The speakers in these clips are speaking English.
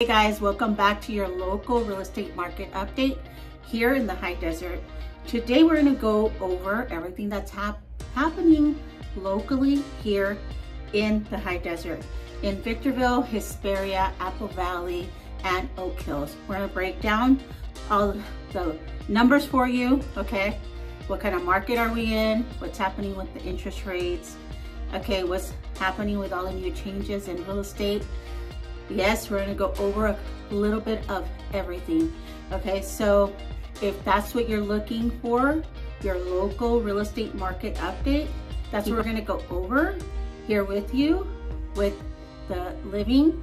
Hey guys, welcome back to your local real estate market update here in the high desert. Today we're going to go over everything that's hap happening locally here in the high desert. In Victorville, Hesperia, Apple Valley, and Oak Hills. We're going to break down all the numbers for you, okay? What kind of market are we in? What's happening with the interest rates? Okay, what's happening with all the new changes in real estate? Yes, we're gonna go over a little bit of everything. Okay, so if that's what you're looking for, your local real estate market update, that's what we're gonna go over here with you with the Living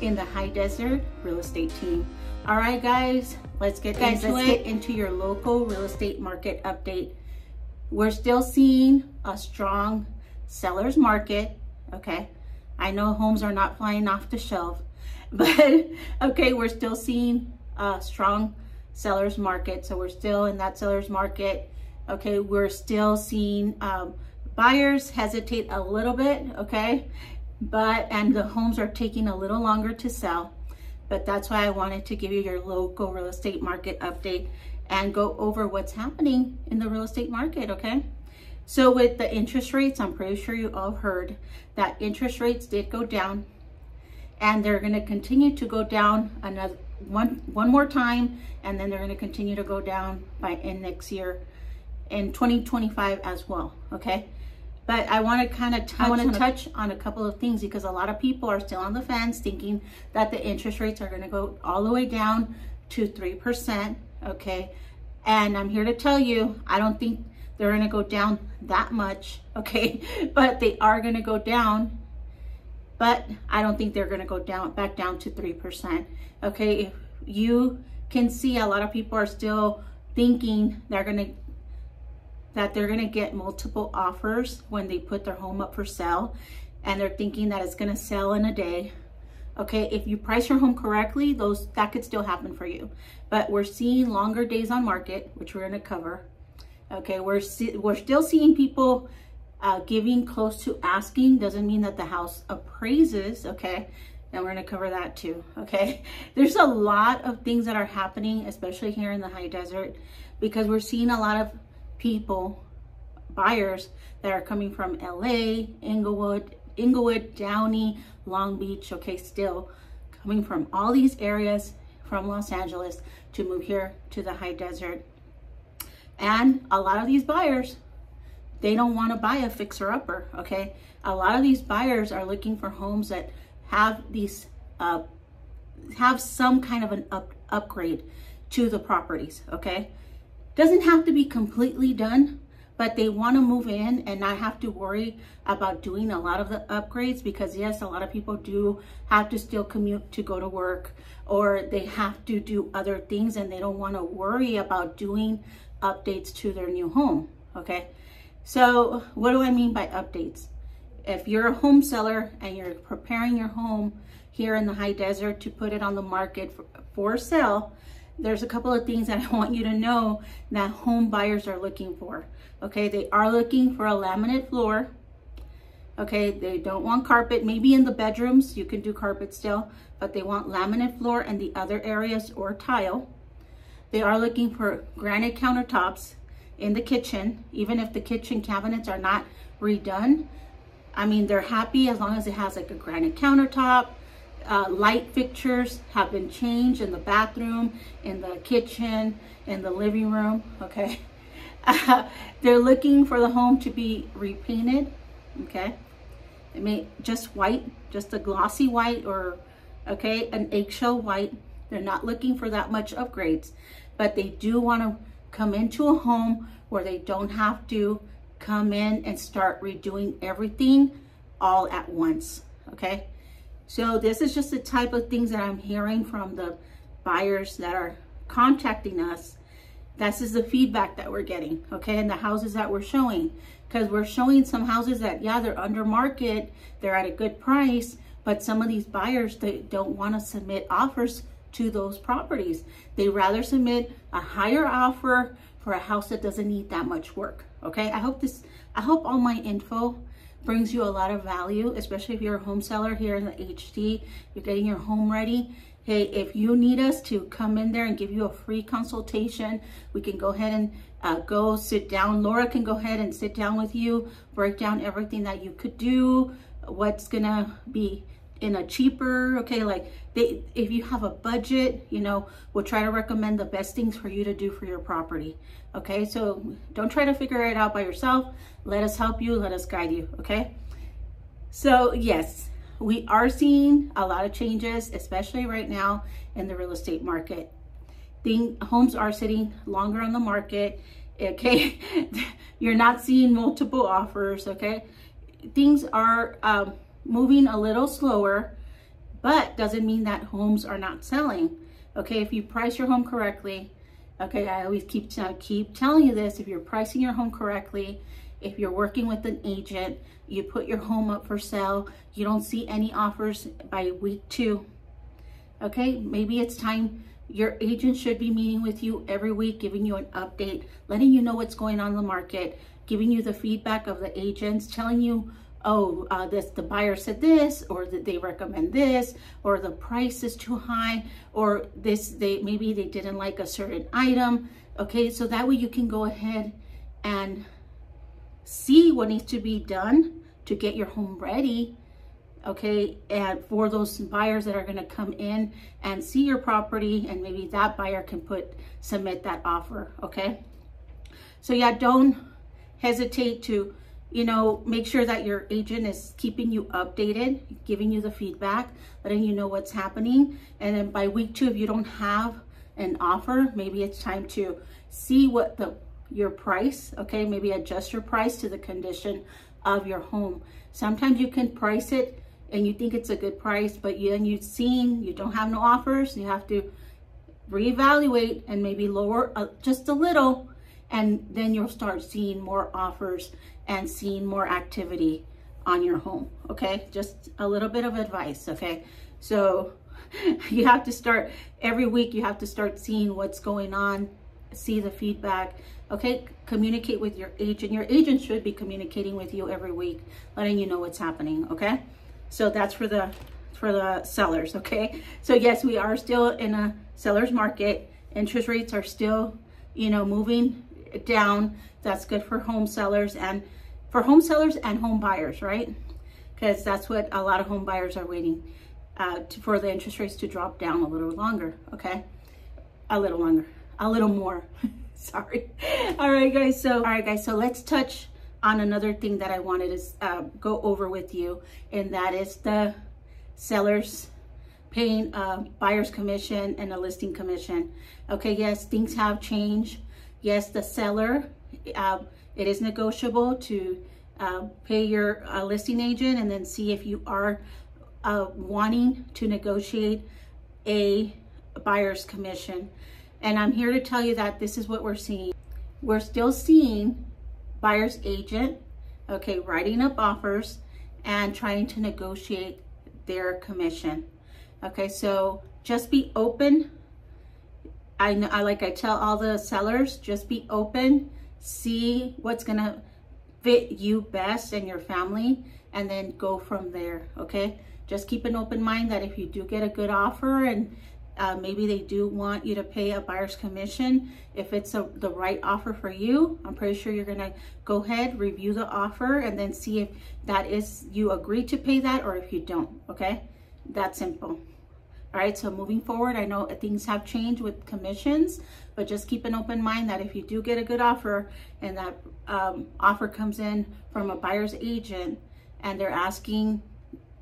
in the High Desert real estate team. All right, guys, let's get guys, into let's it. get into your local real estate market update. We're still seeing a strong seller's market, okay? I know homes are not flying off the shelf, but okay, we're still seeing a strong seller's market. So we're still in that seller's market. Okay, we're still seeing um, buyers hesitate a little bit, okay? But, and the homes are taking a little longer to sell. But that's why I wanted to give you your local real estate market update and go over what's happening in the real estate market, okay? So with the interest rates, I'm pretty sure you all heard that interest rates did go down and they're going to continue to go down another one one more time and then they're going to continue to go down by in next year in 2025 as well okay but I want to kind of I want to touch on a couple of things because a lot of people are still on the fence thinking that the interest rates are going to go all the way down to 3%, okay? And I'm here to tell you, I don't think they're to go down that much, okay? But they are to go down, but I don't think they're to go down back down to 3%. Okay, if you can see a lot of people are still thinking they're to that they're to get multiple offers when they put their home up for sale and they're thinking that it's to sell in a day okay if you price your home correctly those that could still happen for you but we're seeing longer days on market which we're to cover Okay, we're, we're still seeing people uh, giving close to asking. Doesn't mean that the house appraises, okay? And we're gonna cover that too, okay? There's a lot of things that are happening, especially here in the high desert, because we're seeing a lot of people, buyers, that are coming from LA, Inglewood, Inglewood, Downey, Long Beach, okay, still coming from all these areas from Los Angeles to move here to the high desert and a lot of these buyers, they don't want to buy a fixer-upper, okay? A lot of these buyers are looking for homes that have these, uh, have some kind of an up, upgrade to the properties, okay? Doesn't have to be completely done, but they want to move in and not have to worry about doing a lot of the upgrades because yes, a lot of people do have to still commute to go to work or they have to do other things and they don't want to worry about doing updates to their new home, okay? So what do I mean by updates? If you're a home seller and you're preparing your home here in the high desert to put it on the market for, sale, there's a couple of things that I want you to know that home buyers are looking for. Okay, they are looking for a laminate floor. Okay, they don't want carpet. Maybe in the bedrooms, you can do carpet still, but they want laminate floor and the other areas or tile. They are looking for granite countertops in the kitchen, even if the kitchen cabinets are not redone. I mean, they're happy as long as it has like a granite countertop. Uh, light fixtures have been changed in the bathroom, in the kitchen, in the living room, okay? Uh, they're looking for the home to be repainted, okay? It may just white, just a glossy white or, okay, an eggshell white. They're not looking for that much upgrades but they do want to come into a home where they don't have to come in and start redoing everything all at once, okay? So this is just the type of things that I'm hearing from the buyers that are contacting us. This is the feedback that we're getting, okay? And the houses that we're showing. Because we're showing some houses that, yeah, they're under market, they're at a good price, but some of these buyers, they don't want to submit offers to those properties. They rather submit a higher offer for a house that doesn't need that much work. Okay, I hope this, I hope all my info brings you a lot of value, especially if you're a home seller here in the HD, you're getting your home ready. Hey, if you need us to come in there and give you a free consultation, we can go ahead and uh, go sit down. Laura can go ahead and sit down with you, break down everything that you could do, what's gonna be in a cheaper, okay, like they, if you have a budget, you know, we'll try to recommend the best things for you to do for your property. Okay, so don't try to figure it out by yourself. Let us help you, let us guide you, okay? So yes, we are seeing a lot of changes, especially right now in the real estate market. Thing, homes are sitting longer on the market, okay? You're not seeing multiple offers, okay? Things are um, moving a little slower, but doesn't mean that homes are not selling. Okay, if you price your home correctly, okay, I always keep, keep telling you this, if you're pricing your home correctly, if you're working with an agent, you put your home up for sale, you don't see any offers by week two, okay, maybe it's time your agent should be meeting with you every week, giving you an update, letting you know what's going on in the market, giving you the feedback of the agents, telling you oh, uh, this the buyer said this, or that they recommend this, or the price is too high, or this they maybe they didn't like a certain item. Okay, so that way you can go ahead and see what needs to be done to get your home ready. Okay, and for those buyers that are going to come in and see your property, and maybe that buyer can put submit that offer. Okay, so yeah, don't hesitate to you know, make sure that your agent is keeping you updated, giving you the feedback, letting you know what's happening. And then by week two, if you don't have an offer, maybe it's time to see what the your price, okay? Maybe adjust your price to the condition of your home. Sometimes you can price it and you think it's a good price, but then you've seen you don't have no offers. You have to reevaluate and maybe lower uh, just a little and then you'll start seeing more offers and seeing more activity on your home, okay? Just a little bit of advice, okay? So you have to start, every week you have to start seeing what's going on, see the feedback, okay? Communicate with your agent. Your agent should be communicating with you every week, letting you know what's happening, okay? So that's for the for the sellers, okay? So yes, we are still in a seller's market. Interest rates are still, you know, moving down. That's good for home sellers and for home sellers and home buyers, right? Because that's what a lot of home buyers are waiting uh, to, for the interest rates to drop down a little longer, okay? A little longer, a little more. Sorry. All right, guys. So, all right, guys. So let's touch on another thing that I wanted to uh, go over with you, and that is the sellers paying a buyer's commission and a listing commission. Okay, yes, things have changed. Yes, the seller, uh, it is negotiable to uh, pay your uh, listing agent and then see if you are uh, wanting to negotiate a buyer's commission. And I'm here to tell you that this is what we're seeing. We're still seeing buyer's agent, okay, writing up offers and trying to negotiate their commission. Okay, so just be open I, know, I like I tell all the sellers, just be open, see what's gonna fit you best and your family, and then go from there, okay? Just keep an open mind that if you do get a good offer and uh, maybe they do want you to pay a buyer's commission, if it's a, the right offer for you, I'm pretty sure you're gonna go ahead, review the offer, and then see if that is, you agree to pay that or if you don't, okay? That simple. All right, so moving forward, I know things have changed with commissions, but just keep an open mind that if you do get a good offer and that um, offer comes in from a buyer's agent and they're asking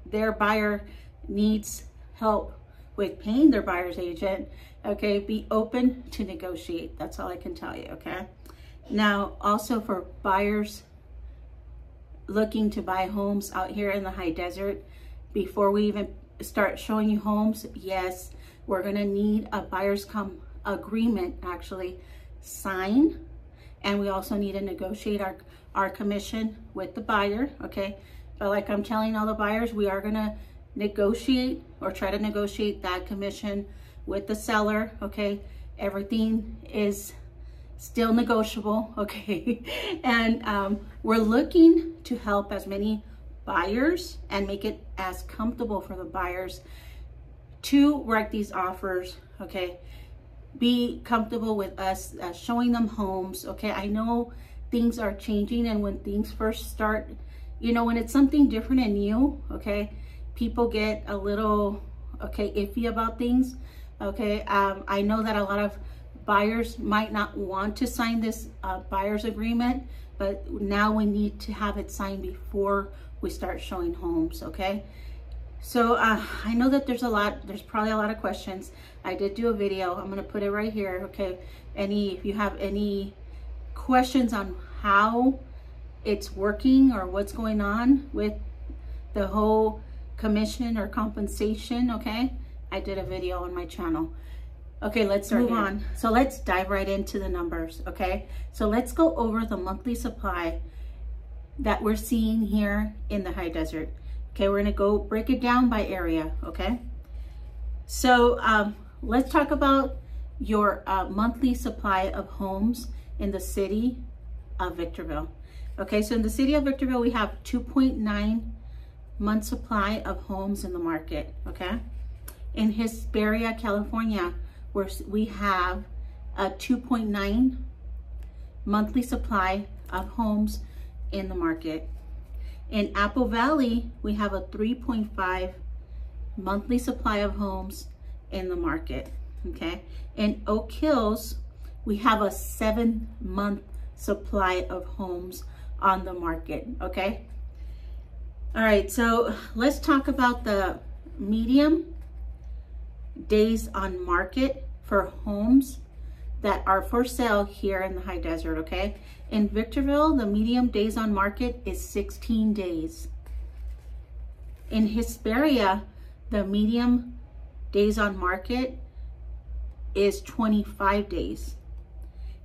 their buyer needs help with paying their buyer's agent, okay, be open to negotiate. That's all I can tell you, okay? Now, also for buyers looking to buy homes out here in the high desert, before we even start showing you homes, yes, we're gonna need a buyer's come agreement actually sign. And we also need to negotiate our, our commission with the buyer, okay? But like I'm telling all the buyers, we are gonna negotiate or try to negotiate that commission with the seller, okay? Everything is still negotiable, okay? and um, we're looking to help as many buyers and make it as comfortable for the buyers to write these offers, okay? Be comfortable with us uh, showing them homes, okay? I know things are changing and when things first start, you know, when it's something different and new, okay, people get a little, okay, iffy about things, okay? Um, I know that a lot of buyers might not want to sign this uh, buyer's agreement, but now we need to have it signed before we start showing homes, okay? So uh, I know that there's a lot, there's probably a lot of questions. I did do a video, I'm gonna put it right here, okay? Any, if you have any questions on how it's working or what's going on with the whole commission or compensation, okay? I did a video on my channel. Okay, let's move on. So let's dive right into the numbers, okay? So let's go over the monthly supply that we're seeing here in the high desert. Okay, we're gonna go break it down by area, okay? So um, let's talk about your uh, monthly supply of homes in the city of Victorville. Okay, so in the city of Victorville, we have 2.9 month supply of homes in the market, okay? In Hesperia, California, where we have a 2.9 monthly supply of homes in the market. In Apple Valley, we have a 3.5 monthly supply of homes in the market, okay? In Oak Hills, we have a seven month supply of homes on the market, okay? All right, so let's talk about the medium days on market for homes that are for sale here in the high desert, okay? In Victorville, the medium days on market is 16 days. In Hesperia, the medium days on market is 25 days.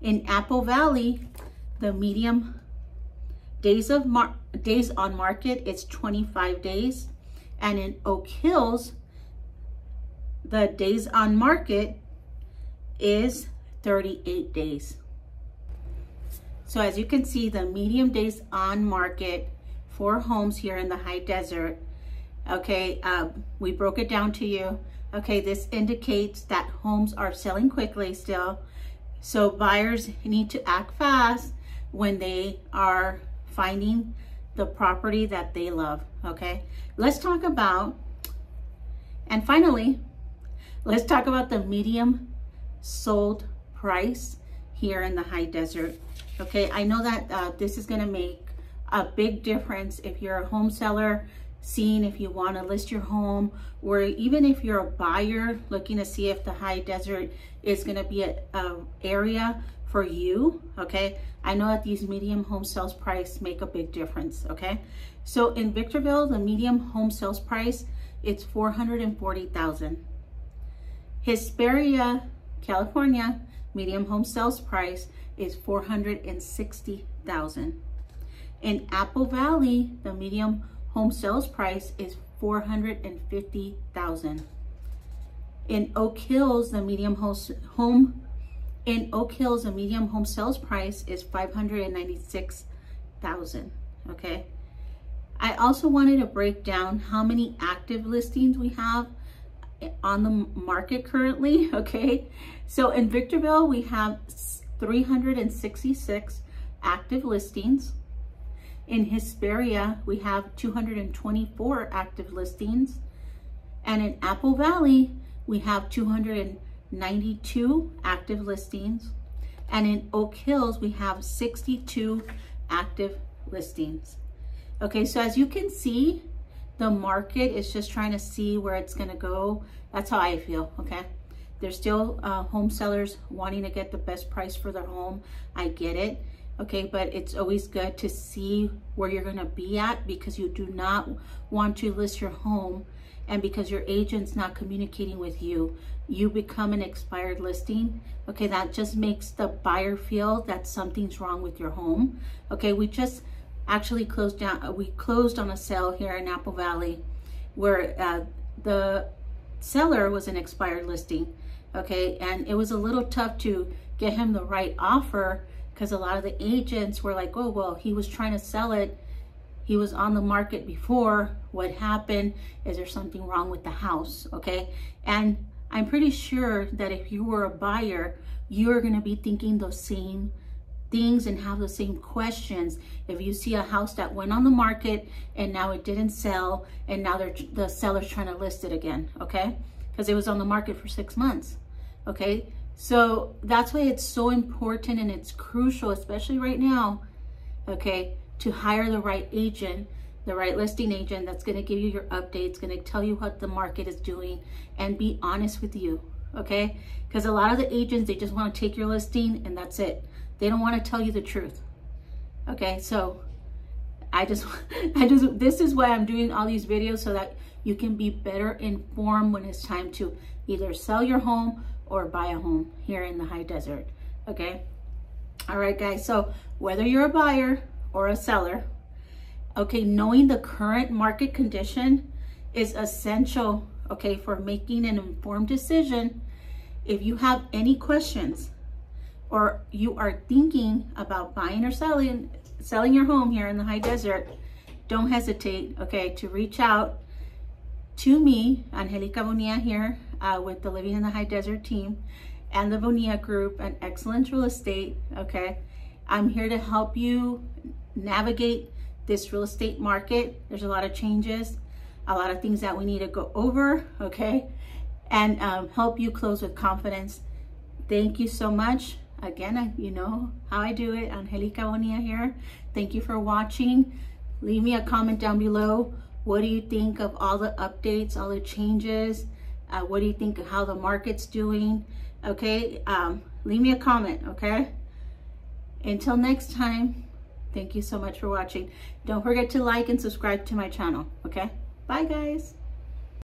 In Apple Valley, the medium days of days on market is 25 days. And in Oak Hills, the days on market is 38 days. So as you can see, the medium days on market for homes here in the high desert, okay, uh, we broke it down to you. Okay, this indicates that homes are selling quickly still. So buyers need to act fast when they are finding the property that they love, okay? Let's talk about, and finally, let's talk about the medium sold price here in the high desert. Okay, I know that uh, this is gonna make a big difference if you're a home seller, seeing if you wanna list your home, or even if you're a buyer looking to see if the high desert is gonna be an area for you, okay? I know that these medium home sales price make a big difference, okay? So in Victorville, the medium home sales price, it's 440,000. Hesperia California medium home sales price is 460,000. In Apple Valley, the medium home sales price is 450,000. In Oak Hills, the medium home in Oak Hills, the medium home sales price is 596,000, okay? I also wanted to break down how many active listings we have on the market currently, okay? So in Victorville, we have 366 active listings. In Hesperia, we have 224 active listings. And in Apple Valley, we have 292 active listings. And in Oak Hills, we have 62 active listings. Okay, so as you can see, the market is just trying to see where it's going to go. That's how I feel, okay? There's still uh, home sellers wanting to get the best price for their home. I get it, okay? But it's always good to see where you're going to be at because you do not want to list your home and because your agent's not communicating with you, you become an expired listing. Okay, that just makes the buyer feel that something's wrong with your home. Okay, we just actually closed down, uh, we closed on a sale here in Apple Valley where uh, the seller was an expired listing, okay? And it was a little tough to get him the right offer because a lot of the agents were like, oh, well, he was trying to sell it he was on the market before, what happened? Is there something wrong with the house? Okay. And I'm pretty sure that if you were a buyer, you're going to be thinking those same things and have the same questions. If you see a house that went on the market and now it didn't sell and now the seller's trying to list it again, okay? Because it was on the market for six months, okay? So that's why it's so important and it's crucial, especially right now, okay, to hire the right agent, the right listing agent that's going to give you your updates, going to tell you what the market is doing and be honest with you, okay? Because a lot of the agents, they just want to take your listing and that's it. They don't want to tell you the truth. Okay, so I just, I just, this is why I'm doing all these videos so that you can be better informed when it's time to either sell your home or buy a home here in the high desert. Okay. All right, guys. So whether you're a buyer or a seller, okay, knowing the current market condition is essential, okay, for making an informed decision. If you have any questions or you are thinking about buying or selling, selling your home here in the high desert, don't hesitate, okay, to reach out to me, Angelica Bonilla here uh, with the Living in the High Desert team and the Bonilla Group and Excellence Real Estate, okay? I'm here to help you navigate this real estate market. There's a lot of changes, a lot of things that we need to go over, okay? And um, help you close with confidence. Thank you so much. Again, you know how I do it. Angelica Bonilla here. Thank you for watching. Leave me a comment down below. What do you think of all the updates, all the changes? Uh, what do you think of how the market's doing? Okay, um, leave me a comment, okay? Until next time, thank you so much for watching. Don't forget to like and subscribe to my channel, okay? Bye, guys.